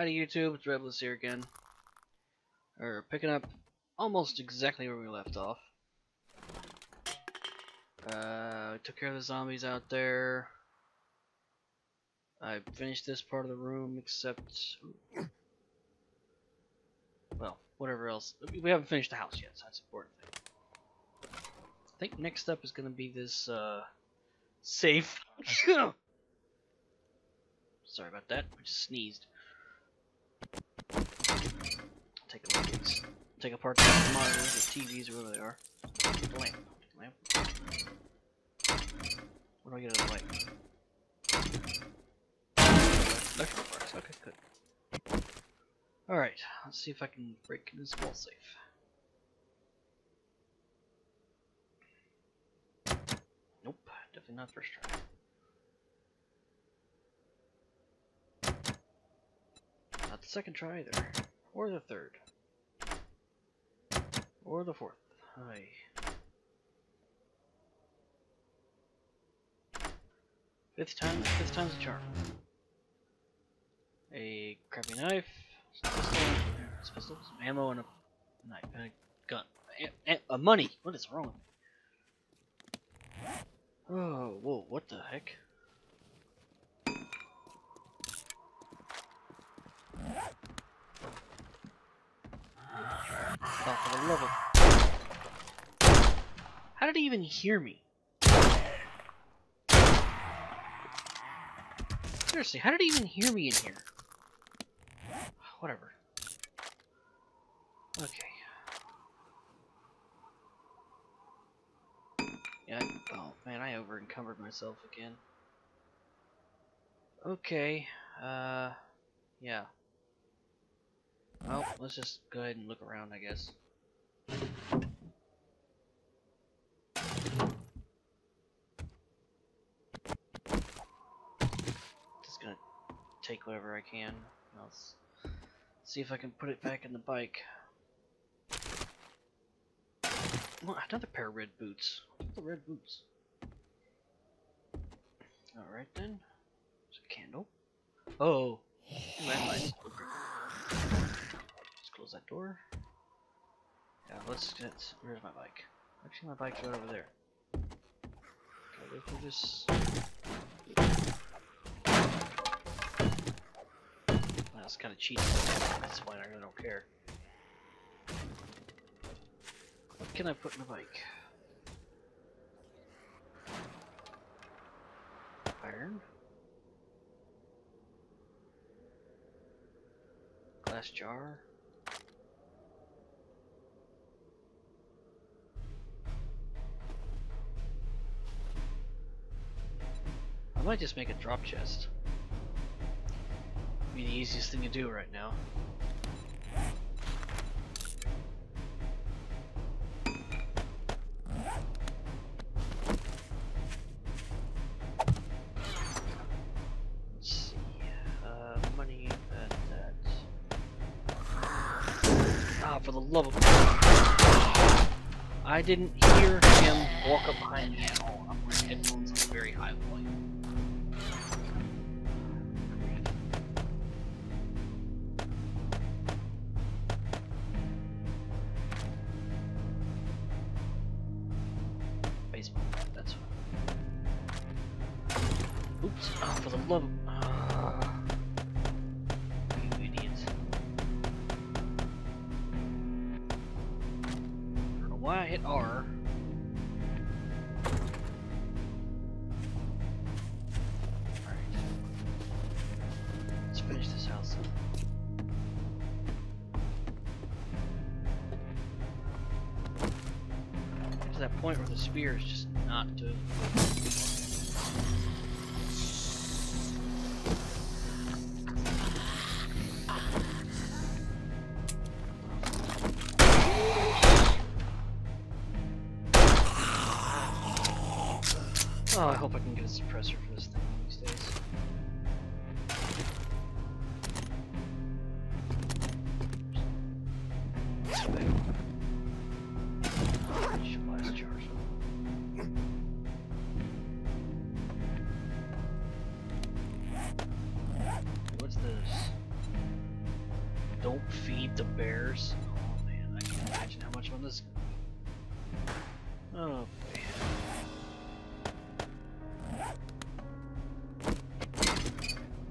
Howdy YouTube, it's here again. We're picking up almost exactly where we left off. Uh, took care of the zombies out there. I finished this part of the room except... Well, whatever else. We haven't finished the house yet, so that's important thing. I think next up is going to be this, uh, safe. Sorry about that, I just sneezed. Take a look at. Take apart the monitors, the TVs, or whatever they are. The lamp. Lamp. What do I get out of the light? Electrical parts. Okay, good. Alright, let's see if I can break this wall safe. Nope, definitely not first try. Not the second try either. Or the third. Or the fourth. Aye. Fifth time, fifth time's a charm. A crappy knife, some pistol, some pistols, some ammo, and a knife, and a gun. A, a, a money! What is wrong with me? Oh, whoa, what the heck? For the love of... How did he even hear me? Seriously, how did he even hear me in here? Whatever. Okay. Yeah, oh man, I over encumbered myself again. Okay, uh, yeah. Well, let's just go ahead and look around, I guess. Just gonna take whatever I can. Let's see if I can put it back in the bike. Well, another pair of red boots. The red boots? Alright then. There's a candle. Oh! Close that door. Yeah, let's get. Where's my bike? Actually, my bike's right over there. Can I go through this? That's kind of cheating. That's fine, I don't care. What can I put in the bike? Iron. Glass jar. I might just make a drop chest. Be the easiest thing to do right now. Uh, money and that. Ah, for the love of I didn't hear him walk up behind me at all. I'm wearing headphones on a very high volume. Point where the spear is just not doing Oh, I hope I can get a suppressor Don't feed the bears. Oh man, I can't imagine how much fun this is gonna be. Oh boy.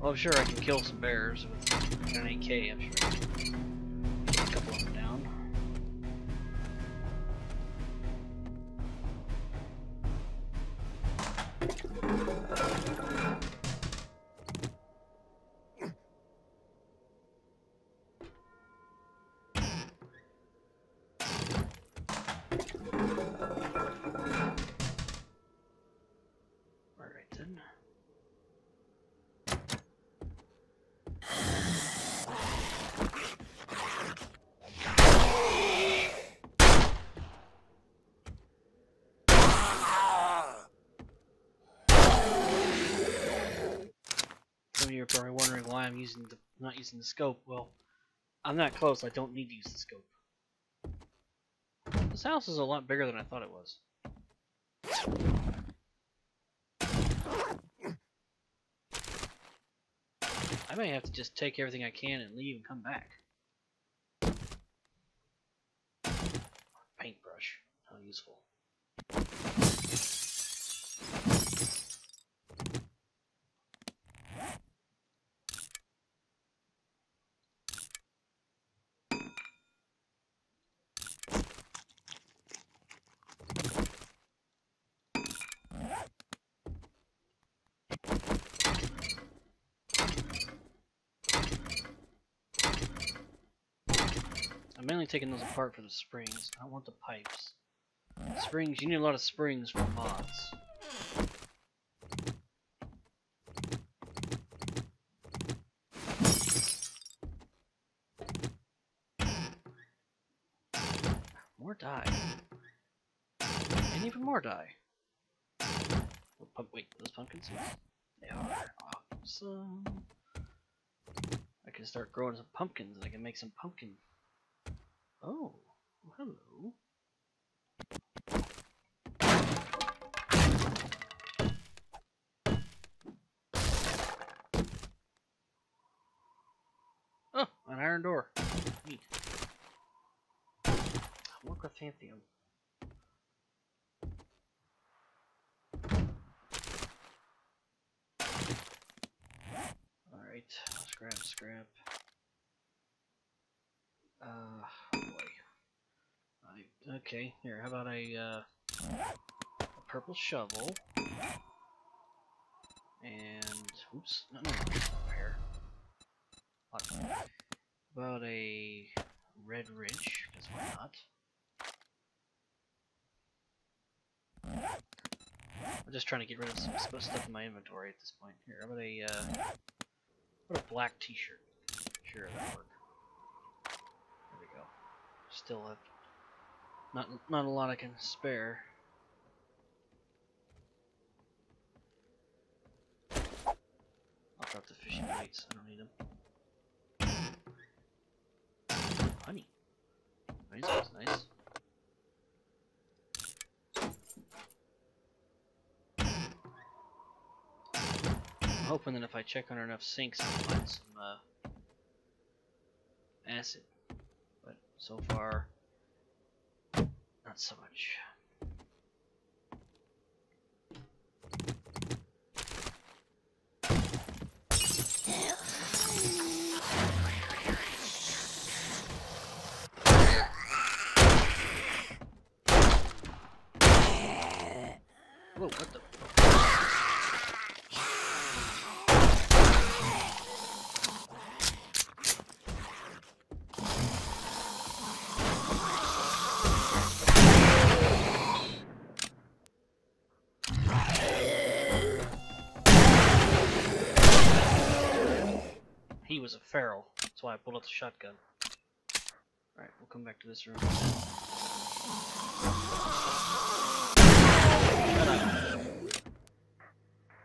Well, I'm sure I can kill some bears with an AK, I'm sure. Some of you are probably wondering why I'm using the not using the scope. Well, I'm that close. I don't need to use the scope. This house is a lot bigger than I thought it was. May have to just take everything I can and leave and come back. Paintbrush. How useful. Mainly taking those apart for the springs. I want the pipes. Springs, you need a lot of springs for mods. More dye. And even more dye. Wait, those pumpkins? They are awesome. I can start growing some pumpkins and I can make some pumpkin Oh, hello. Oh, an iron door. Neat. Work with. Alright, scrap, scrap. Uh, oh boy. I, okay, here, how about a, uh, a purple shovel? And, oops, no, no, here. About a red wrench, because why not? I'm just trying to get rid of some stuff in my inventory at this point. Here, how about a, uh, about a black t-shirt? Sure, that'll work. There we go. Still have not not a lot I can spare. I'll drop the fishing weights. I don't need them. Honey. Nice, that's nice. I'm hoping that if I check under enough sinks, I'll find some uh, acid. But so far, not so much. Whoa, what the? Feral. That's why I pulled out the shotgun. Alright, we'll come back to this room.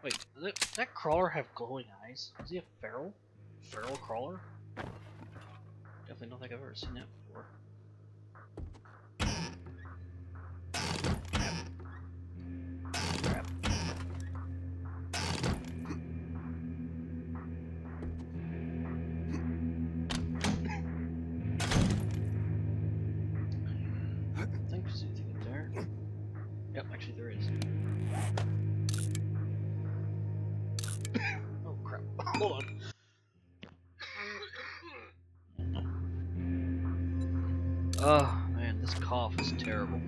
Wait, does that, crawler have glowing eyes? Is he a feral? Feral crawler? Definitely don't think I've ever seen that before. Hold on. Oh man, this cough is terrible.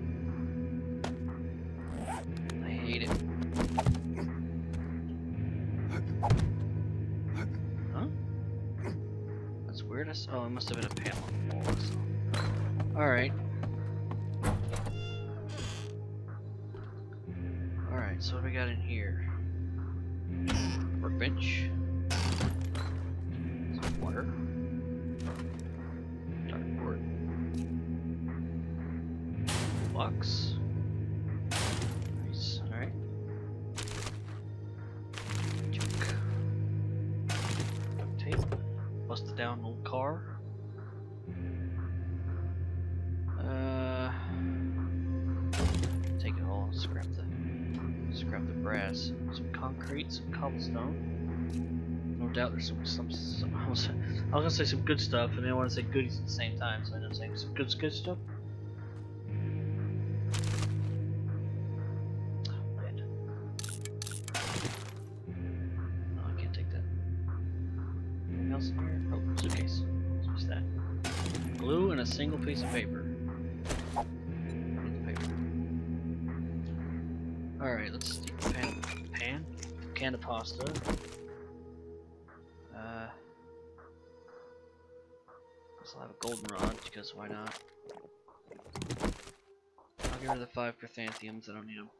I hate it. Huh? That's weird. Oh, it must have been a panel on the wall. Saw. Alright. Alright, so what do we got in here? Workbench. Alright. Junk. Busted down old car. Uh, take it all. Scrap the scrap the brass. Some concrete. Some cobblestone. No doubt there's some some. some I, was, gonna say some good stuff, and then I want to say goodies at the same time, so I end up saying some good good stuff. Piece of paper. Paper. Alright, let's pan, pan, can of pasta. Uh, guess I'll have a goldenrod because why not? I'll get rid of the five chrysanthemums. I don't need them.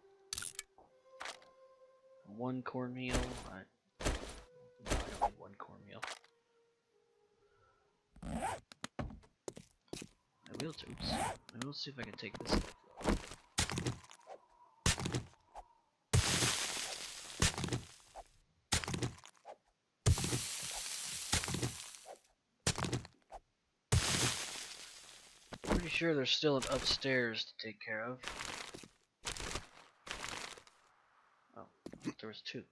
One cornmeal. I, I don't need one cornmeal. Will tubes. I will see if I can take this. Pretty sure there's still an upstairs to take care of. Oh, there was two.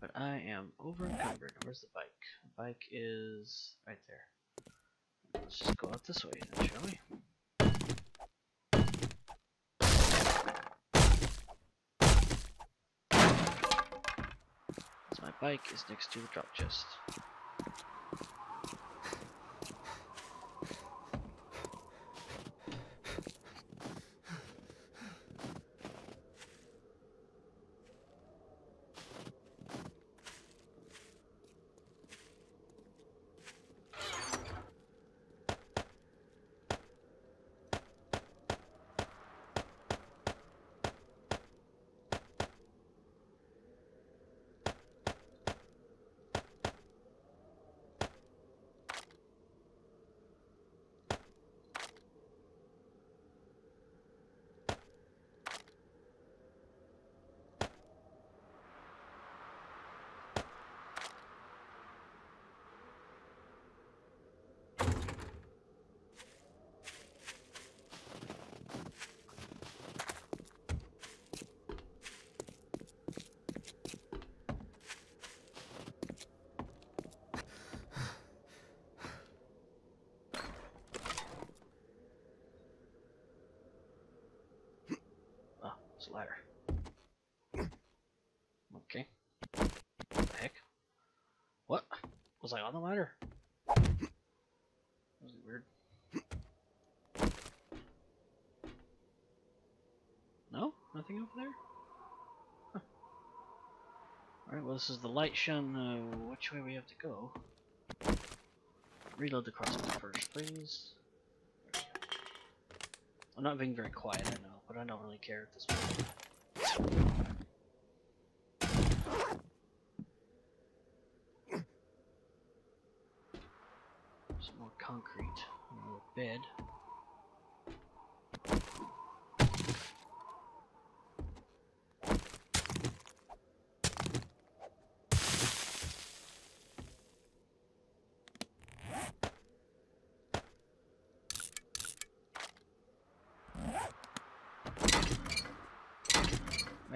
But I am over encumbered. Where's the bike? The bike is right there. Let's just go out this way shall we? So my bike is next to the drop chest. Ladder. Okay. What the heck? What? Was I on the ladder? That was weird. No? Nothing over there? Huh. Alright, well this is the light shun, uh, which way we have to go. Reload the crossbow first, please. I'm not being very quiet, I know, but I don't really care at this point. Some more concrete. A bed.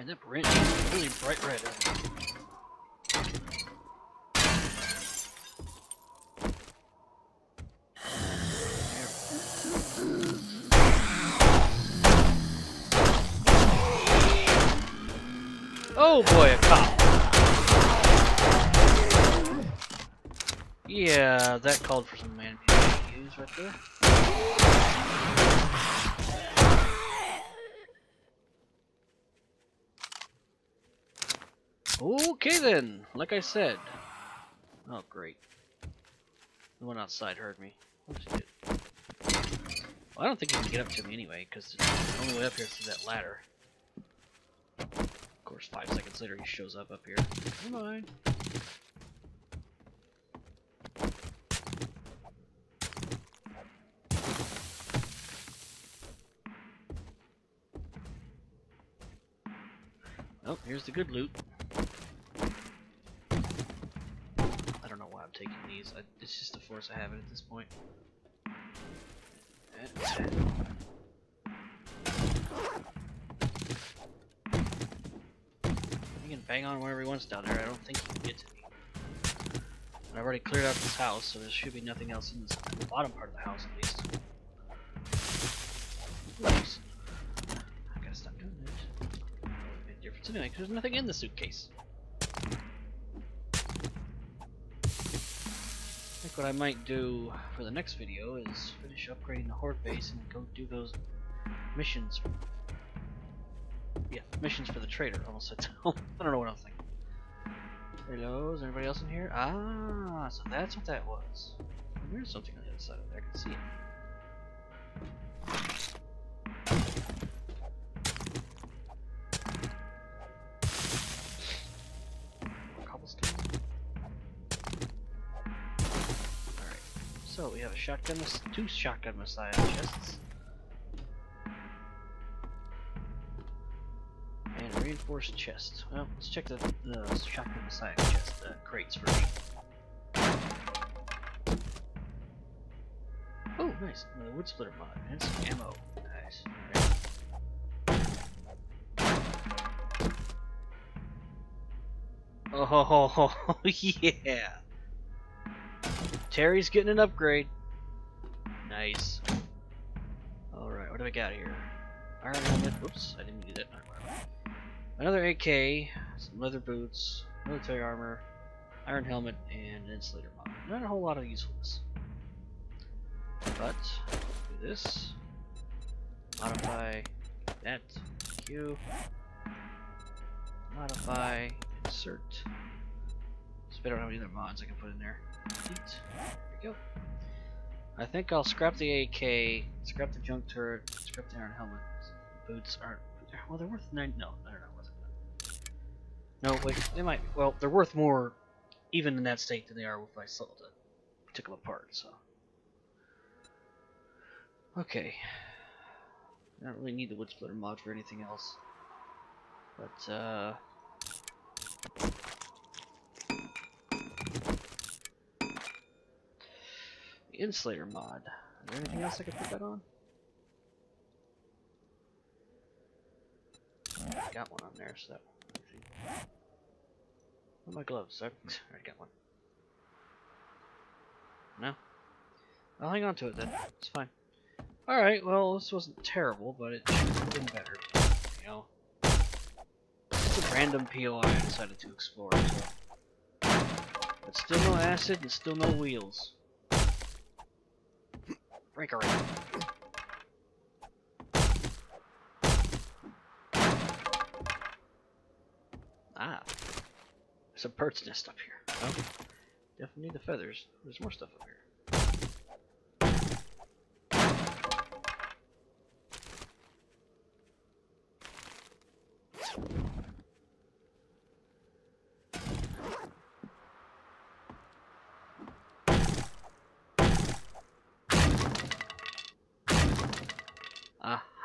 Man, that wrench is really bright red. Oh boy, a cop. Yeah, that called for some man use right there. Okay then, like I said. Oh great. The one outside heard me. Well, I don't think he can get up to me anyway, because the only way up here is through that ladder. Of course, five seconds later he shows up up here. Come on. Oh, here's the good loot. I don't know why I'm I, it's just a force I have it at this point. He can bang on wherever he wants down there. I don't think he can get to me. I've already cleared out this house, so there should be nothing else in, this, in the bottom part of the house, at least. Oops. I gotta stop doing that. A difference anyway, because there's nothing in the suitcase. What I might do for the next video is finish upgrading the Horde base and go do those missions. Yeah, missions for the trader. Almost said I don't know what I'm thinking. Hello, is anybody else in here? Ah, so that's what that was. There's something on the other side of there. I can see it. So we have a shotgun, two shotgun messiah chests. And a reinforced chest. Well, let's check the, the shotgun messiah chest, the crates first. Oh, nice. Another wood splitter mod and some ammo. Nice. Oh, yeah. Terry's getting an upgrade. Nice. Alright, what do we got here? Iron helmet. Oops, I didn't do that. Another AK, some leather boots, military armor, iron helmet, and an insulator mod. Not a whole lot of usefulness. But, do this. Modify that. Q. Modify. Insert. So I don't have any other mods I can put in there. Delete. There we go. I think I'll scrap the AK, scrap the junk turret, scrap the iron helmet. Boots aren't. Well, they're worth nine. No, they're not worth it. No, wait. They might. Well, they're worth more, even in that state, than they are if I sold it. Took them apart. So. Okay. I don't really need the wood splitter mod for anything else. But, uh... insulator mod. Is there anything else I could put that on? I got one on there, so my gloves? I already got one. No? I'll hang on to it then. It's fine. Alright, well, this wasn't terrible, but it should have been better. You know? It's a random POI I decided to explore, so. But still no acid and still no wheels. Already. Ah. There's a bird's nest up here. Oh. Definitely need the feathers. There's more stuff up here.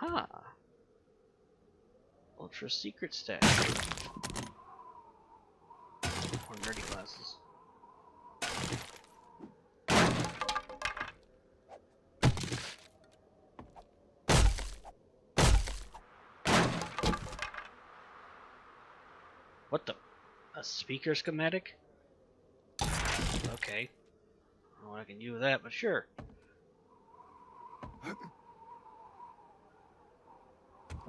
Aha! Ultra secret stash. Or nerdy glasses. What the? A speaker schematic? Okay. I don't know what I can do with that, but sure.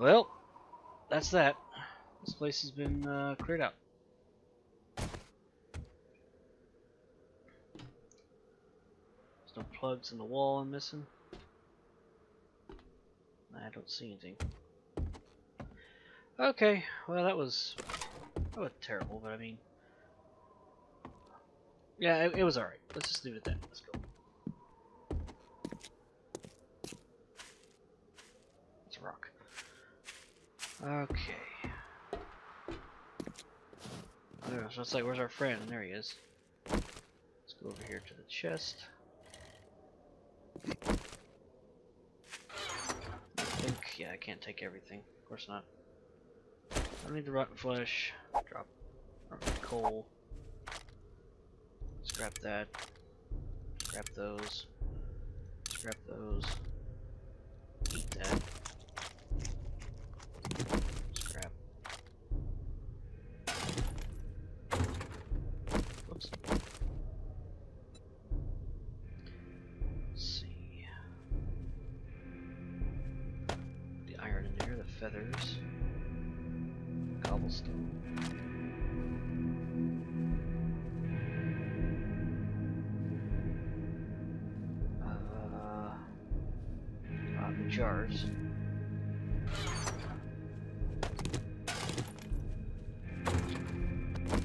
Well, that's that. This place has been uh, cleared out. There's no plugs in the wall I'm missing. I don't see anything. Okay, well that was that was terrible, but I mean, yeah, it, it was alright. Let's just leave it at that. Let's go. It's like, where's our friend? There he is. Let's go over here to the chest. I think, yeah, I can't take everything. Of course not. I need the rotten flesh. Drop rotten coal. Scrap that. Scrap those. Scrap those. Eat that.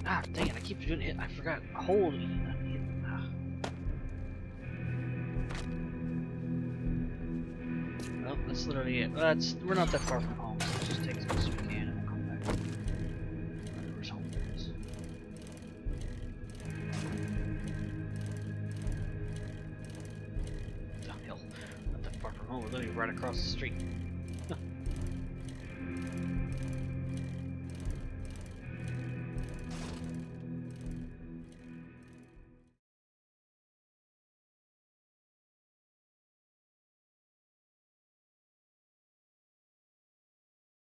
Ah, dang it, I keep doing it. I forgot. Hold. Well, that's literally it. That's we're not that far from home, so let's just take as much as we can and we'll come back. Where's home? Is. Hell? Not that far from home. We're literally right across the street.